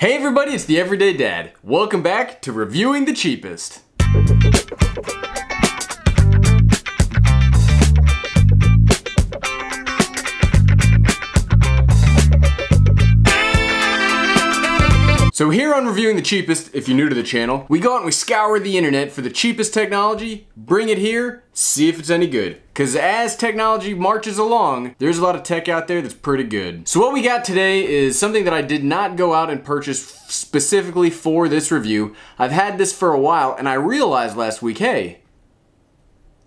Hey everybody, it's the Everyday Dad. Welcome back to Reviewing the Cheapest. So here on Reviewing the Cheapest, if you're new to the channel, we go out and we scour the internet for the cheapest technology, bring it here, see if it's any good. Cause as technology marches along, there's a lot of tech out there that's pretty good. So what we got today is something that I did not go out and purchase specifically for this review. I've had this for a while and I realized last week, hey,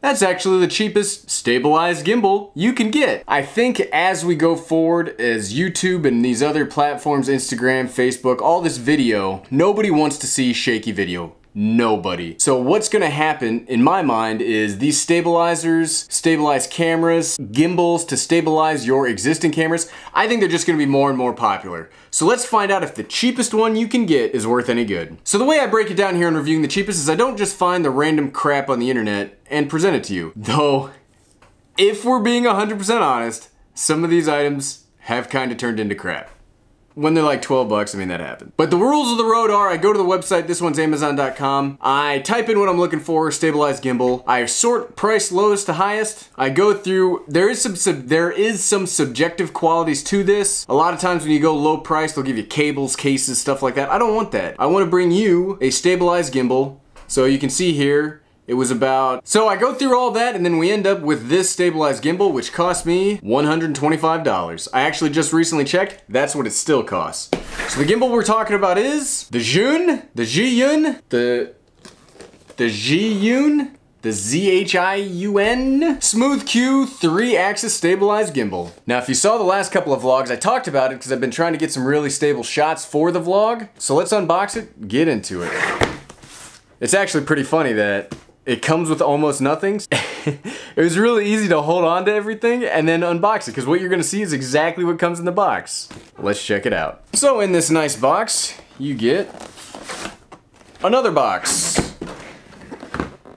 that's actually the cheapest stabilized gimbal you can get. I think as we go forward as YouTube and these other platforms, Instagram, Facebook, all this video, nobody wants to see shaky video. Nobody. So what's gonna happen in my mind is these stabilizers, stabilized cameras, gimbals to stabilize your existing cameras, I think they're just gonna be more and more popular. So let's find out if the cheapest one you can get is worth any good. So the way I break it down here in reviewing the cheapest is I don't just find the random crap on the internet and present it to you. Though, if we're being 100% honest, some of these items have kind of turned into crap when they're like 12 bucks, I mean, that happens. But the rules of the road are I go to the website, this one's amazon.com. I type in what I'm looking for, stabilized gimbal. I sort price lowest to highest. I go through, there is some, sub, there is some subjective qualities to this. A lot of times when you go low price, they'll give you cables, cases, stuff like that. I don't want that. I want to bring you a stabilized gimbal. So you can see here, it was about, so I go through all that and then we end up with this stabilized gimbal which cost me $125. I actually just recently checked, that's what it still costs. So the gimbal we're talking about is the Zhiyun, the Zhiyun, the, the Zhiyun, the Z-H-I-U-N Smooth Q 3-axis stabilized gimbal. Now if you saw the last couple of vlogs, I talked about it because I've been trying to get some really stable shots for the vlog. So let's unbox it, get into it. It's actually pretty funny that it comes with almost nothing. it was really easy to hold on to everything and then unbox it because what you're gonna see is exactly what comes in the box. Let's check it out. So in this nice box, you get another box.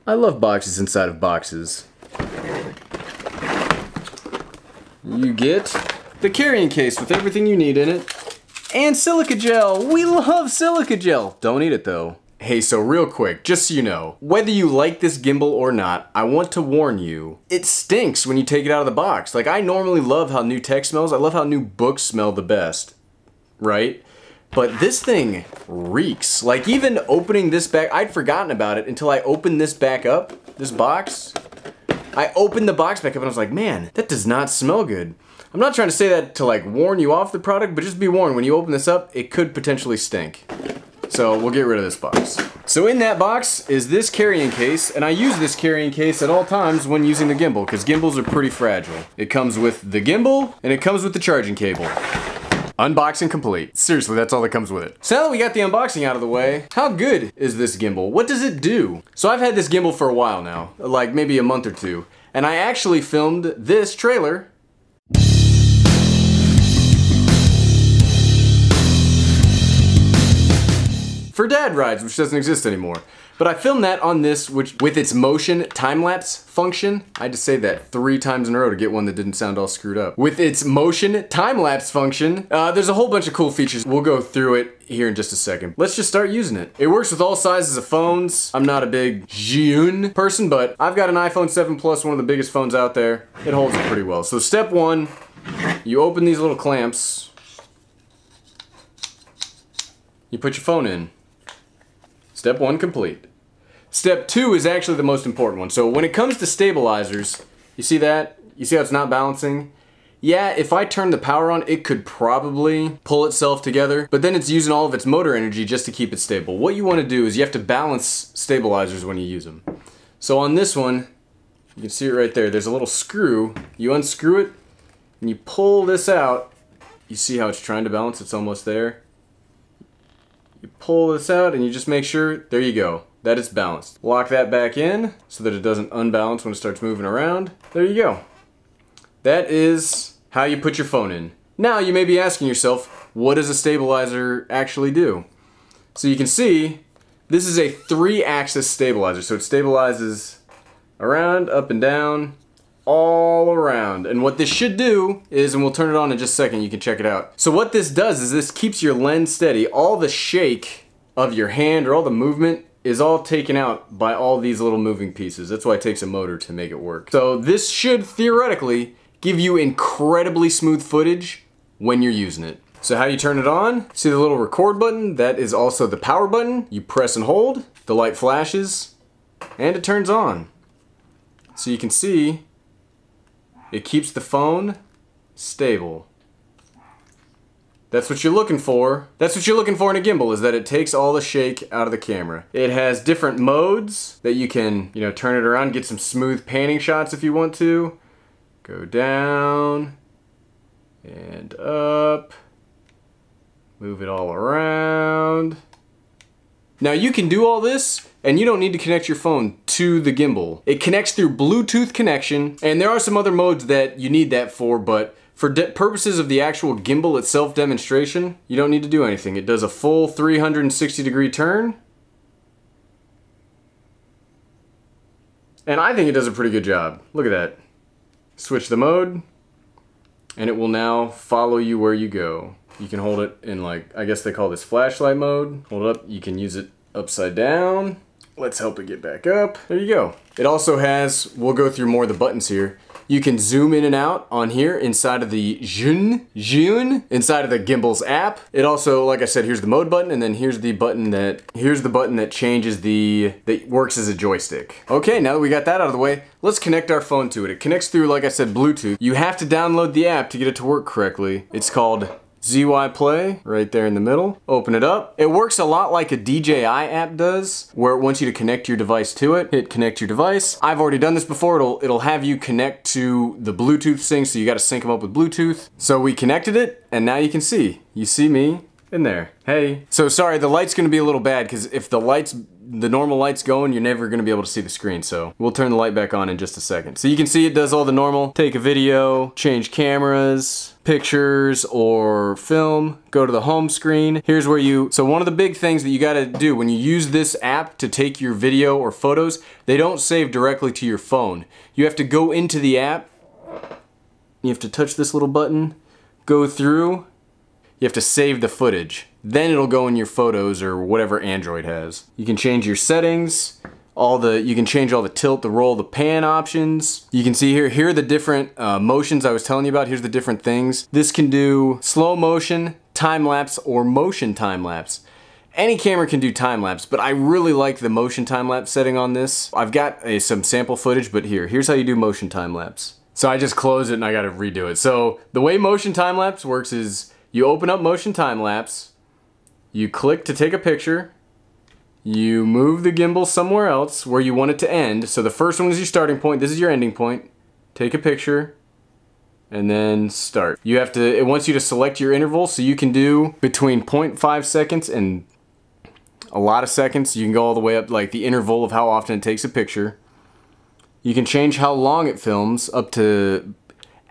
I love boxes inside of boxes. You get the carrying case with everything you need in it and silica gel. We love silica gel. Don't eat it though. Hey, so real quick, just so you know, whether you like this gimbal or not, I want to warn you, it stinks when you take it out of the box. Like, I normally love how new tech smells. I love how new books smell the best, right? But this thing reeks. Like, even opening this back, I'd forgotten about it until I opened this back up, this box. I opened the box back up and I was like, man, that does not smell good. I'm not trying to say that to like warn you off the product, but just be warned, when you open this up, it could potentially stink. So we'll get rid of this box. So in that box is this carrying case, and I use this carrying case at all times when using the gimbal, because gimbals are pretty fragile. It comes with the gimbal, and it comes with the charging cable. Unboxing complete. Seriously, that's all that comes with it. So now that we got the unboxing out of the way, how good is this gimbal? What does it do? So I've had this gimbal for a while now, like maybe a month or two, and I actually filmed this trailer for dad rides, which doesn't exist anymore. But I filmed that on this, which with its motion time-lapse function, I had to say that three times in a row to get one that didn't sound all screwed up. With its motion time-lapse function, uh, there's a whole bunch of cool features. We'll go through it here in just a second. Let's just start using it. It works with all sizes of phones. I'm not a big Zhiyun person, but I've got an iPhone 7 Plus, one of the biggest phones out there. It holds it pretty well. So step one, you open these little clamps, you put your phone in. Step one complete. Step two is actually the most important one. So when it comes to stabilizers, you see that? You see how it's not balancing? Yeah, if I turn the power on, it could probably pull itself together, but then it's using all of its motor energy just to keep it stable. What you want to do is you have to balance stabilizers when you use them. So on this one, you can see it right there, there's a little screw. You unscrew it, and you pull this out. You see how it's trying to balance? It's almost there. You pull this out and you just make sure, there you go, that it's balanced. Lock that back in so that it doesn't unbalance when it starts moving around. There you go. That is how you put your phone in. Now you may be asking yourself, what does a stabilizer actually do? So you can see, this is a three axis stabilizer. So it stabilizes around, up and down, all around. And what this should do is, and we'll turn it on in just a second, you can check it out. So what this does is this keeps your lens steady. All the shake of your hand or all the movement is all taken out by all these little moving pieces. That's why it takes a motor to make it work. So this should theoretically give you incredibly smooth footage when you're using it. So how you turn it on? See the little record button? That is also the power button. You press and hold, the light flashes, and it turns on. So you can see it keeps the phone stable. That's what you're looking for. That's what you're looking for in a gimbal, is that it takes all the shake out of the camera. It has different modes that you can, you know, turn it around, get some smooth panning shots if you want to. Go down and up. Move it all around. Now you can do all this and you don't need to connect your phone to the gimbal. It connects through Bluetooth connection and there are some other modes that you need that for but for purposes of the actual gimbal itself demonstration, you don't need to do anything. It does a full 360 degree turn. And I think it does a pretty good job. Look at that. Switch the mode, and it will now follow you where you go. You can hold it in like, I guess they call this flashlight mode. Hold it up, you can use it upside down. Let's help it get back up. There you go. It also has, we'll go through more of the buttons here. You can zoom in and out on here inside of the Zhun, Zhun, inside of the Gimbal's app. It also, like I said, here's the mode button and then here's the button that, here's the button that changes the, that works as a joystick. Okay, now that we got that out of the way, let's connect our phone to it. It connects through, like I said, Bluetooth. You have to download the app to get it to work correctly. It's called ZY Play right there in the middle. Open it up. It works a lot like a DJI app does, where it wants you to connect your device to it. Hit connect your device. I've already done this before. It'll, it'll have you connect to the Bluetooth thing, so you gotta sync them up with Bluetooth. So we connected it, and now you can see. You see me in there. Hey. So sorry, the light's gonna be a little bad, because if the light's the normal light's going, you're never gonna be able to see the screen. So we'll turn the light back on in just a second. So you can see it does all the normal, take a video, change cameras, pictures or film, go to the home screen. Here's where you, so one of the big things that you gotta do when you use this app to take your video or photos, they don't save directly to your phone. You have to go into the app, you have to touch this little button, go through, you have to save the footage. Then it'll go in your photos or whatever Android has. You can change your settings, all the, you can change all the tilt, the roll, the pan options. You can see here, here are the different uh, motions I was telling you about. Here's the different things. This can do slow motion, time lapse, or motion time lapse. Any camera can do time lapse, but I really like the motion time lapse setting on this. I've got a, some sample footage, but here, here's how you do motion time lapse. So I just close it and I gotta redo it. So the way motion time lapse works is you open up motion time lapse, you click to take a picture. You move the gimbal somewhere else where you want it to end. So the first one is your starting point. This is your ending point. Take a picture and then start. You have to, it wants you to select your interval so you can do between 0.5 seconds and a lot of seconds. You can go all the way up like the interval of how often it takes a picture. You can change how long it films up to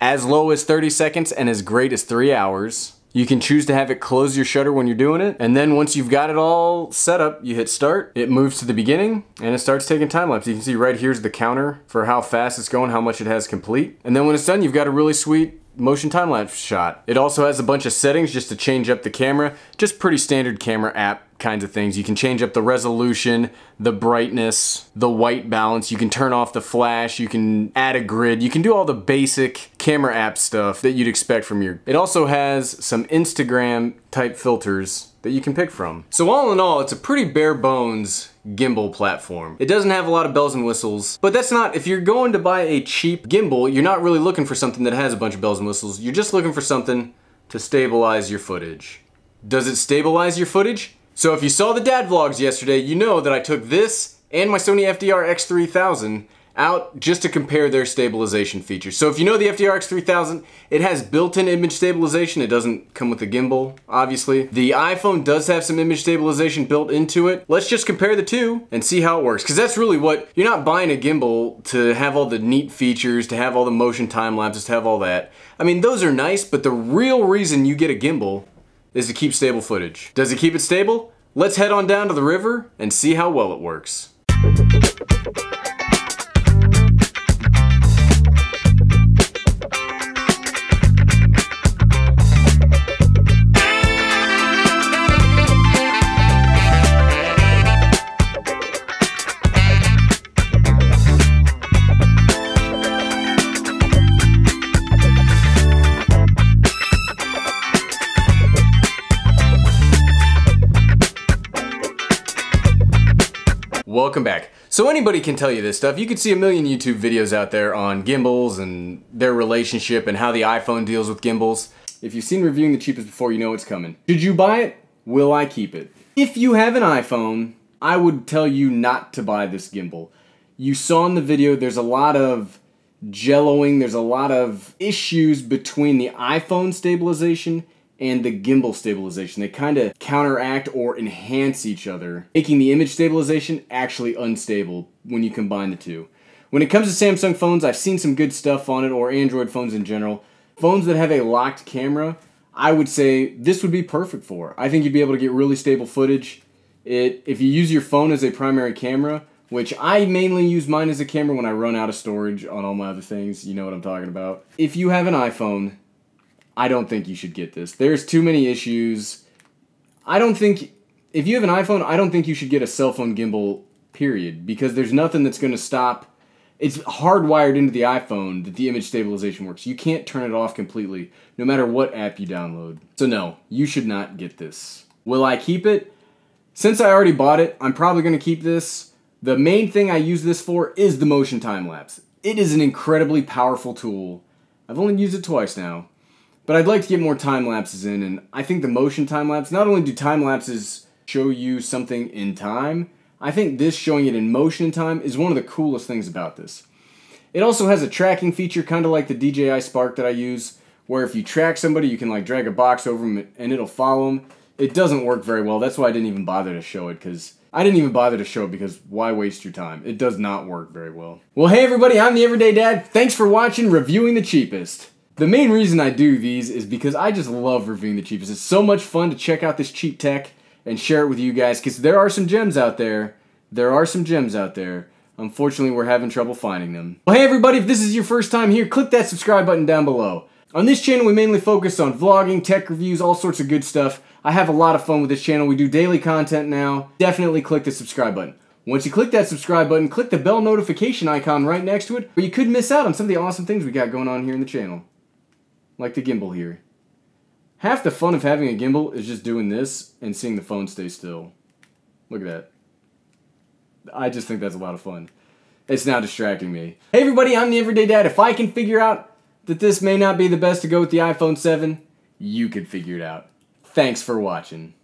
as low as 30 seconds and as great as 3 hours. You can choose to have it close your shutter when you're doing it. And then once you've got it all set up, you hit start, it moves to the beginning and it starts taking time lapse. You can see right here's the counter for how fast it's going, how much it has complete. And then when it's done, you've got a really sweet motion time lapse shot. It also has a bunch of settings just to change up the camera. Just pretty standard camera app kinds of things. You can change up the resolution, the brightness, the white balance. You can turn off the flash. You can add a grid. You can do all the basic camera app stuff that you'd expect from your. It also has some Instagram type filters that you can pick from. So all in all, it's a pretty bare bones gimbal platform. It doesn't have a lot of bells and whistles, but that's not, if you're going to buy a cheap gimbal, you're not really looking for something that has a bunch of bells and whistles. You're just looking for something to stabilize your footage. Does it stabilize your footage? So if you saw the dad vlogs yesterday, you know that I took this and my Sony FDR X3000 out just to compare their stabilization features. So if you know the FDR X3000, it has built-in image stabilization. It doesn't come with a gimbal, obviously. The iPhone does have some image stabilization built into it. Let's just compare the two and see how it works. Because that's really what, you're not buying a gimbal to have all the neat features, to have all the motion time lapses, to have all that. I mean, those are nice, but the real reason you get a gimbal is to keep stable footage. Does it keep it stable? Let's head on down to the river and see how well it works. Welcome back. So anybody can tell you this stuff. You could see a million YouTube videos out there on gimbals and their relationship and how the iPhone deals with gimbals. If you've seen reviewing the cheapest before, you know what's coming. Should you buy it? Will I keep it? If you have an iPhone, I would tell you not to buy this gimbal. You saw in the video there's a lot of jelloing, there's a lot of issues between the iPhone stabilization and the gimbal stabilization. They kind of counteract or enhance each other, making the image stabilization actually unstable when you combine the two. When it comes to Samsung phones, I've seen some good stuff on it, or Android phones in general. Phones that have a locked camera, I would say this would be perfect for. I think you'd be able to get really stable footage. It if you use your phone as a primary camera, which I mainly use mine as a camera when I run out of storage on all my other things, you know what I'm talking about. If you have an iPhone, I don't think you should get this. There's too many issues. I don't think if you have an iPhone, I don't think you should get a cell phone gimbal period because there's nothing that's going to stop it's hardwired into the iPhone that the image stabilization works. You can't turn it off completely, no matter what app you download. So no, you should not get this. Will I keep it? Since I already bought it, I'm probably going to keep this. The main thing I use this for is the motion time lapse. It is an incredibly powerful tool. I've only used it twice now. But I'd like to get more time lapses in, and I think the motion time lapse, not only do time lapses show you something in time, I think this showing it in motion in time is one of the coolest things about this. It also has a tracking feature, kind of like the DJI Spark that I use, where if you track somebody, you can like drag a box over them and it'll follow them. It doesn't work very well. That's why I didn't even bother to show it, because I didn't even bother to show it because why waste your time? It does not work very well. Well, hey everybody, I'm the Everyday Dad. Thanks for watching Reviewing the Cheapest. The main reason I do these is because I just love reviewing the cheapest. It's so much fun to check out this cheap tech and share it with you guys because there are some gems out there. There are some gems out there. Unfortunately, we're having trouble finding them. Well, hey everybody, if this is your first time here, click that subscribe button down below. On this channel, we mainly focus on vlogging, tech reviews, all sorts of good stuff. I have a lot of fun with this channel. We do daily content now. Definitely click the subscribe button. Once you click that subscribe button, click the bell notification icon right next to it, or you could miss out on some of the awesome things we got going on here in the channel like the gimbal here. Half the fun of having a gimbal is just doing this and seeing the phone stay still. Look at that. I just think that's a lot of fun. It's now distracting me. Hey everybody, I'm the Everyday Dad. If I can figure out that this may not be the best to go with the iPhone 7, you can figure it out. Thanks for watching.